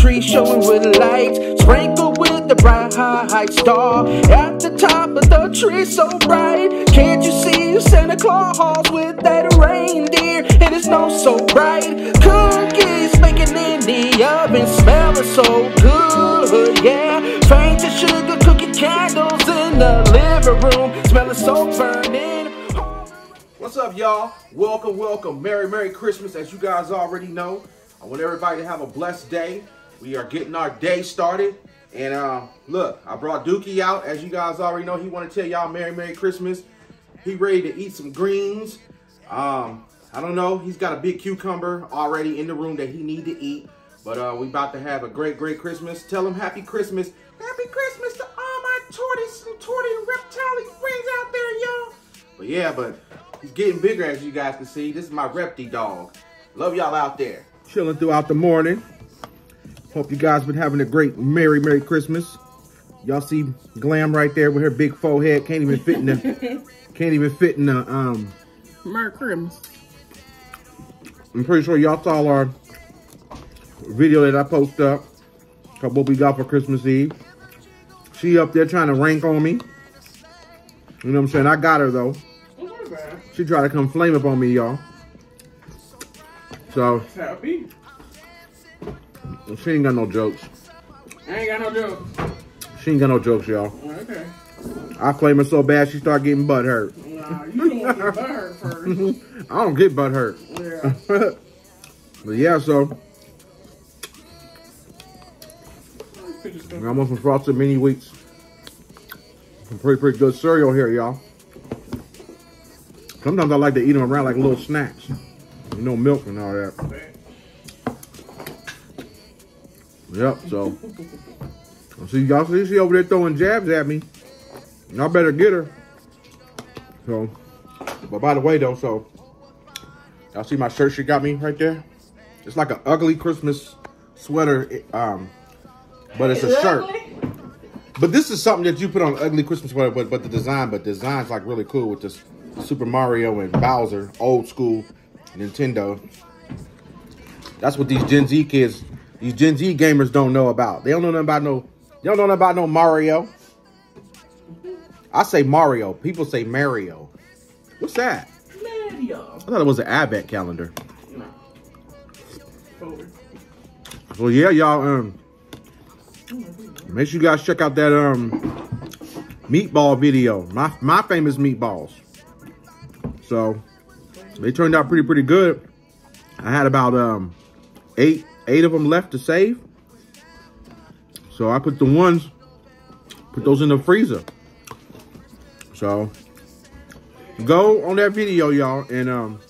tree showing with lights. Sprinkled with the bright high star. At the top of the tree so bright. Can't you see Santa Claus with that reindeer? So bright. Cookies in the oven, smelling so good, yeah. Faint the sugar cookie candles in the living room, smelling so burning. What's up, y'all? Welcome, welcome. Merry, Merry Christmas. As you guys already know, I want everybody to have a blessed day. We are getting our day started. And uh, look, I brought Dookie out. As you guys already know, he want to tell y'all Merry, Merry Christmas. He ready to eat some greens. Um, I don't know. He's got a big cucumber already in the room that he need to eat. But uh, we about to have a great, great Christmas. Tell him Happy Christmas. Happy Christmas to all my tortoise and tortoise reptile friends out there, y'all. But yeah, but he's getting bigger as you guys can see. This is my repty dog. Love y'all out there. Chilling throughout the morning. Hope you guys been having a great Merry, Merry Christmas. Y'all see Glam right there with her big forehead. Can't even fit in the, can't even fit in the, um, Merry Christmas. I'm pretty sure y'all saw our video that I posted up. Of what we got for Christmas Eve. She up there trying to rank on me. You know what I'm saying? I got her though. She tried to come flame up on me, y'all. So she ain't got no jokes. I ain't got no joke. She ain't got no jokes, y'all. Oh, okay. I claim her so bad she start getting butt hurt. Nah, you don't get butthurt first. I don't get butt hurt. Yeah. but yeah, so I'm on some frosted mini wheats. Some pretty pretty good cereal here, y'all. Sometimes I like to eat them around like little snacks. You know, milk and all that. Yep, so. I See, y'all see she over there throwing jabs at me. Y'all better get her. So, but by the way though, so. Y'all see my shirt she got me right there? It's like an ugly Christmas sweater, um, but it's a shirt. But this is something that you put on ugly Christmas sweater, but but the design, but the design's like really cool with this Super Mario and Bowser, old school Nintendo. That's what these Gen Z kids, these Gen Z gamers don't know about. They don't know nothing about no, they don't know nothing about no Mario. I say Mario. People say Mario. What's that? Mario. I thought it was an advent calendar. No. So yeah, y'all. Um, make sure you guys check out that um meatball video. My my famous meatballs. So they turned out pretty pretty good. I had about um eight eight of them left to save. So I put the ones put those in the freezer. So go on that video, y'all, and um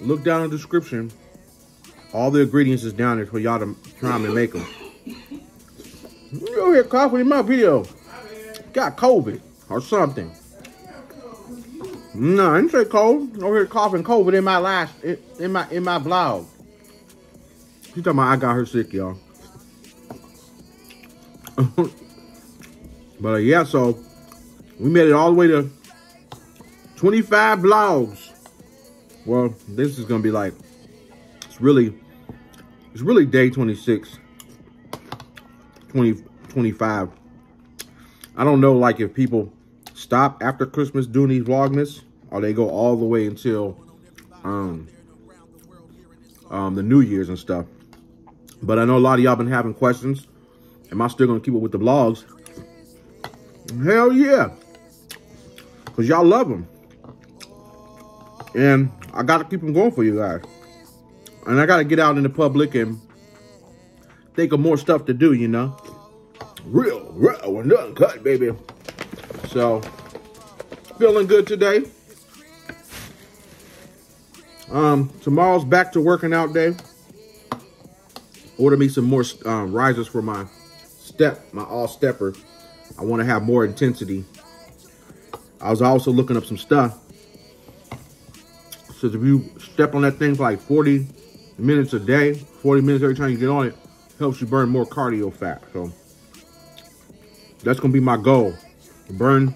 look down in the description. All the ingredients is down there for y'all to try and make them. You over here coughing in my video. Got COVID or something. No, I didn't say cold. Over here coughing COVID in my last in, in my in my vlog. She talking about I got her sick, y'all. but uh, yeah, so we made it all the way to 25 vlogs. Well, this is gonna be like it's really it's really day 26 20 25 i don't know like if people stop after christmas doing these vlogmas or they go all the way until um um the new year's and stuff but i know a lot of y'all been having questions am i still gonna keep it with the vlogs hell yeah because y'all love them and i gotta keep them going for you guys and I gotta get out in the public and think of more stuff to do, you know. Real, real, and uncut, baby. So, feeling good today. Um, tomorrow's back to working out day. Order me some more um, risers for my step, my all stepper. I want to have more intensity. I was also looking up some stuff. Says if you step on that thing for like 40 minutes a day, 40 minutes every time you get on it, helps you burn more cardio fat. So that's gonna be my goal. Burn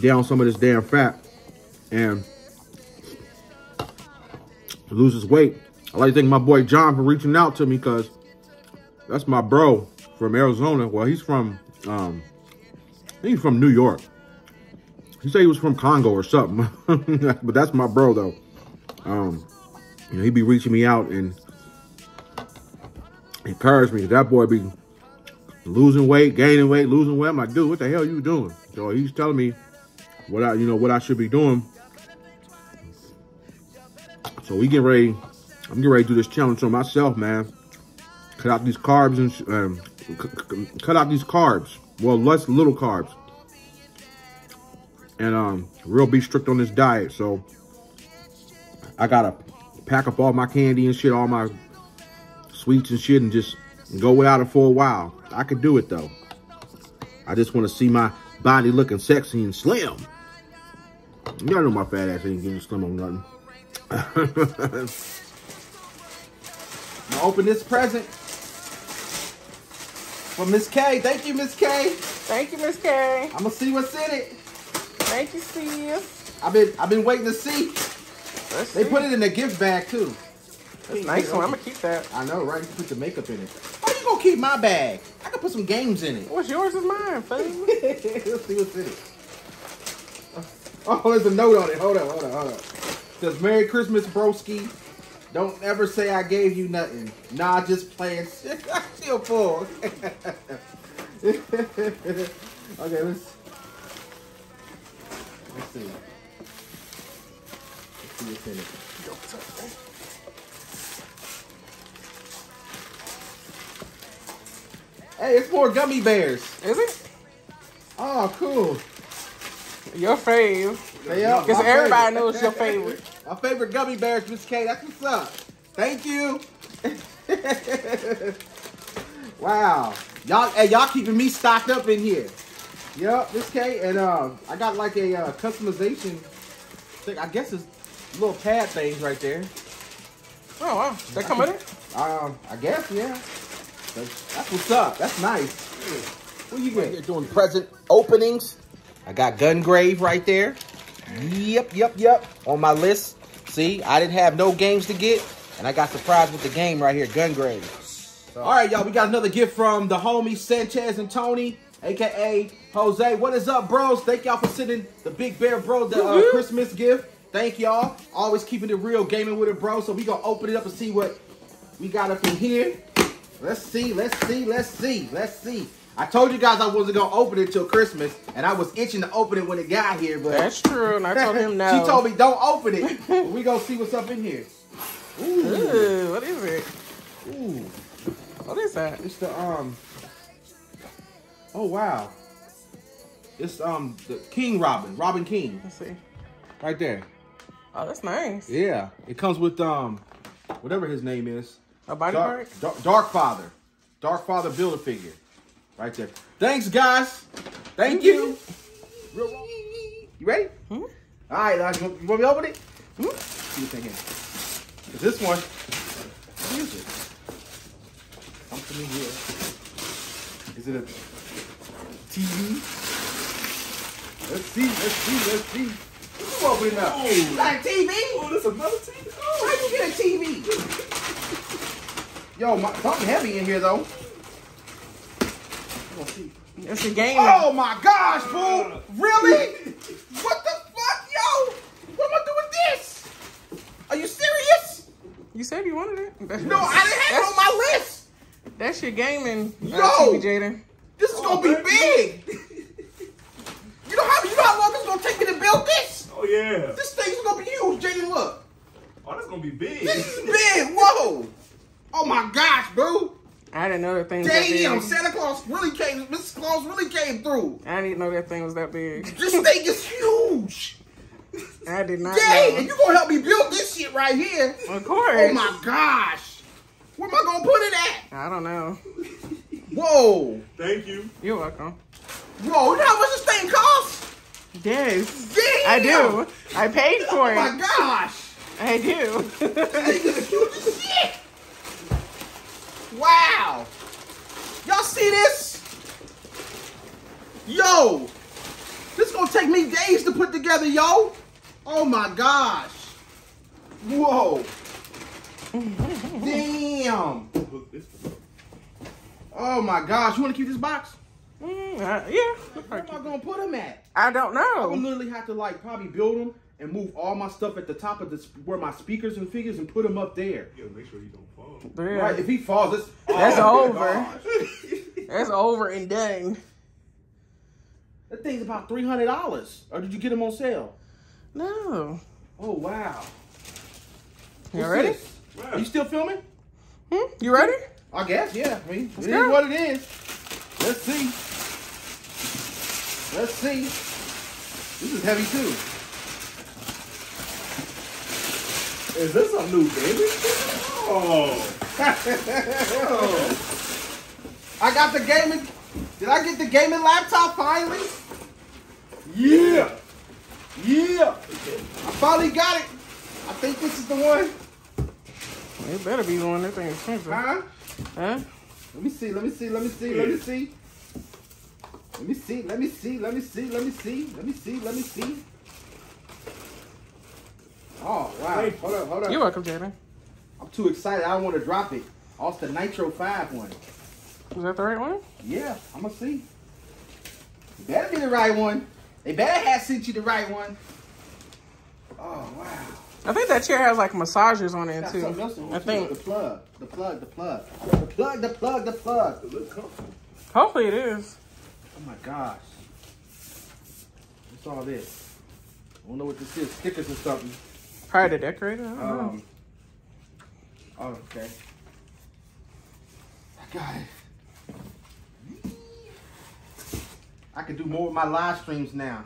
down some of this damn fat and lose this weight. I like to thank my boy John for reaching out to me because That's my bro from Arizona. Well, he's from um, he's from New York. He said he was from Congo or something, but that's my bro though. Um, you know, he'd be reaching me out and encourage me. That boy be losing weight, gaining weight, losing weight. I'm like, dude, what the hell you doing? So he's telling me what I, you know, what I should be doing. So we get ready. I'm getting ready to do this challenge on myself, man. Cut out these carbs and um, cut out these carbs. Well, less little carbs. And um, real be strict on this diet. So I gotta pack up all my candy and shit, all my sweets and shit, and just go without it for a while. I could do it though. I just want to see my body looking sexy and slim. Y'all know my fat ass ain't getting slim on nothing. I'm gonna open this present for Miss K. Thank you, Miss K. Thank you, Miss K. I'm gonna see what's in it. Thank you, sis. I've been I've been waiting to see. Let's They see. put it in the gift bag too. That's nice one. I'm gonna keep that. I know, right? You put the makeup in it. Why you gonna keep my bag? I can put some games in it. What's yours is mine, fool. Let's see what's in it. Oh, there's a note on it. Hold on, hold on, hold on. Says Merry Christmas, broski. Don't ever say I gave you nothing. Nah, just playing. Still full. okay, let's let's see. Let's see what's in it. Hey, it's more gummy bears. Is it? Oh, cool. Your fave. Up. Because everybody favorite. knows your favorite. My favorite gummy bears, Miss K. That's what's up. Thank you. wow. Y'all, hey, y'all keeping me stocked up in here. Yep, Miss K. And uh, I got like a uh, customization thing. I guess it's little pad things right there. Oh, wow. That come with it? Um, I guess, yeah. That's, that's what's up. That's nice. What you get? You're doing present openings. I got Gungrave right there. Yep, yep, yep. On my list. See, I didn't have no games to get, and I got surprised with the game right here, gun Gungrave. All right, y'all, we got another gift from the homies Sanchez and Tony, aka Jose. What is up, bros? Thank y'all for sending the Big Bear Bro the uh, Christmas gift. Thank y'all. Always keeping it real, gaming with it, bro. So we gonna open it up and see what we got up in here. Let's see, let's see, let's see, let's see. I told you guys I wasn't gonna open it till Christmas, and I was itching to open it when it got here, but That's true. And I told him no. she told me don't open it. We gonna see what's up in here. Ooh, Ooh, what is it? ooh. What is that? It's the um. Oh wow. It's um the King Robin, Robin King, Let's see. right there. Oh, that's nice. Yeah, it comes with um, whatever his name is. A body Dark, part? Dark, Dark Father, Dark Father build a figure, right there. Thanks, guys. Thank you. You ready? Hmm? All right, uh, you want me to open it? Hmm? See what's in here. 'Cause this one, what is it? Something in here. Is it a TV? Let's see, let's see, let's see. You open it up. You got a TV? Oh, this another team? How you get a TV? Yo, my, something heavy in here though. Let's see. It's a game. Oh my gosh, fool! Really? What the fuck, yo? What am I doing with this? Are you serious? You said you wanted it. That's, No, I didn't have it on my list. That's your gaming. Uh, Yo! TV, Jaden. This is gonna be Oh, big. You know how you know how long it's gonna take me to build this? Oh, yeah. This thing's gonna be huge, Jaden. Look, Oh, that's gonna be big. this is big. Whoa! Oh my gosh, bro! I didn't know that thing was that Damn, big. Santa Claus really came. Mrs. Claus really came through. I didn't know that thing was that big. This thing is huge. I did not Dang, know. and you gonna help me build this shit right here? Of course. Oh my gosh. Where am I gonna put it at? I don't know. Whoa. Thank you. You're welcome. Whoa, you know how much this thing costs? Yes. Damn. I do. I paid for it. Oh my gosh. I do. This thing is huge as shit. Wow. Y'all see this? Yo. This gonna take me days to put together, yo. Oh my gosh. Whoa. Damn. Oh my gosh, you want to keep this box? Mm, uh, yeah. Where am I gonna put them at? I don't know. I would know. literally have to like probably build them and move all my stuff at the top of this where my speakers and figures and put them up there. You gotta make sure you don't fall. Yeah. Right? If he falls, it's That's oh, over. That's over and done. That thing's about three hundred dollars. Or did you get them on sale? No. Oh wow. You What's ready? this? Are you still filming? Hmm? You ready? I guess, yeah. I mean, it is go. what it is. Let's see. Let's see. This is heavy too. Is this a new baby? Oh. I got the gaming. Did I get the gaming laptop finally? Yeah. Yeah. I finally got it. I think this is the one. It better be the one that thing expensive. Huh? Huh? Let me see. Let me see. Let me see. Let me see. Let me see. Let me see. Let me see. Let me see. Let me see. Let me see. Oh wow! Thank. Hold up. Hold up. You're welcome, Jaden. I'm too excited. I don't want to drop it. It's the Nitro 5 one. Was that the right one? Yeah, I'm going to see. It better be the right one. They better have sent you the right one. Oh, wow. I think that chair has like massagers on it too. something else on I too. think. The plug. The plug. The plug. The plug. The plug. The plug. It look comfortable. Hopefully it is. Oh, my gosh. What's all this? I don't know what this is. Stickers or something. Probably the decorator. Um, oh, okay. I it. I can do more with my live streams now.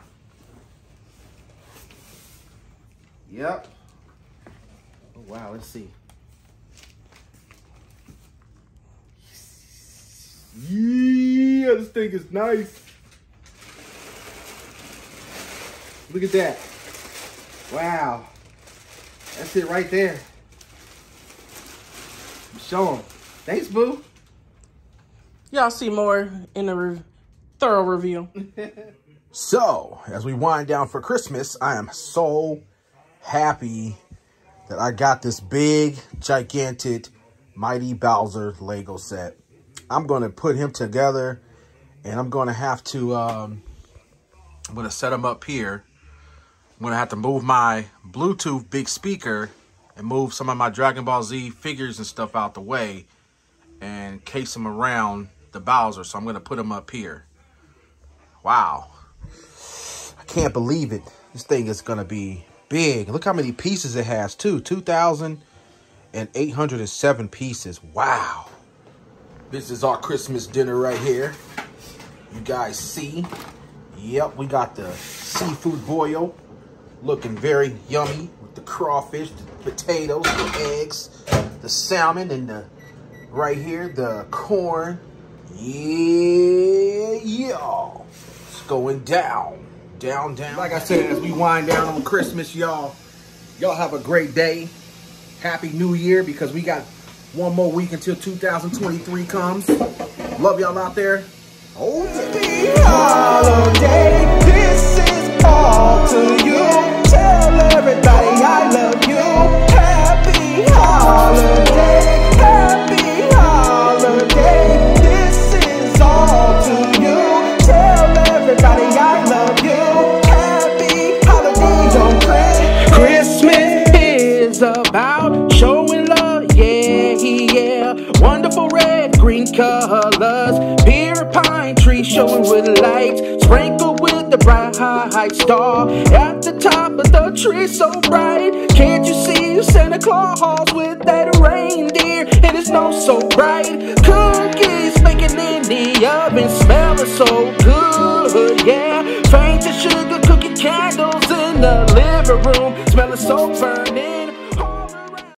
Yep. Oh, wow, let's see. Yeah, this thing is nice. Look at that. Wow. That's it right there. Show them. Thanks, boo. Y'all see more in the re- thorough review. So, as we wind down for Christmas, I am so happy that I got this big, gigantic, Mighty Bowser Lego set. I'm going to put him together, and I'm going to have to, um, I'm going to set him up here. I'm going to have to move my Bluetooth big speaker and move some of my Dragon Ball Z figures and stuff out the way and case them around the Bowser. So I'm going to put them up here. Wow. I can't believe it. This thing is going to be big. Look how many pieces it has, too. 2,807 pieces. Wow. This is our Christmas dinner right here. You guys see? Yep, we got the seafood boil. Looking very yummy with the crawfish, the potatoes, the eggs, the salmon, and the right here, the corn. Yeah, yeah. It's going down. Down, down. Like I said, as we wind down on Christmas, y'all, y'all have a great day. Happy New Year because we got one more week until 2023 comes. Love y'all out there. Oh, yeah. holiday. This is all to you. Everybody I love you. Happy holiday. Happy holiday. This is all to you. Tell everybody I love you. Happy holidays on Christmas. Christmas is about showing love. Yeah, yeah. Wonderful red, green colors. Beer pine tree showing with lights. Sprinkled with the bright high star. At the top of the tree so bright. Can't you see Santa Claus with that reindeer? And it's not so bright. Cookies baking in the oven. Smelling so good, yeah. Faint the sugar cookie candles in the living room. Smelling so burnt.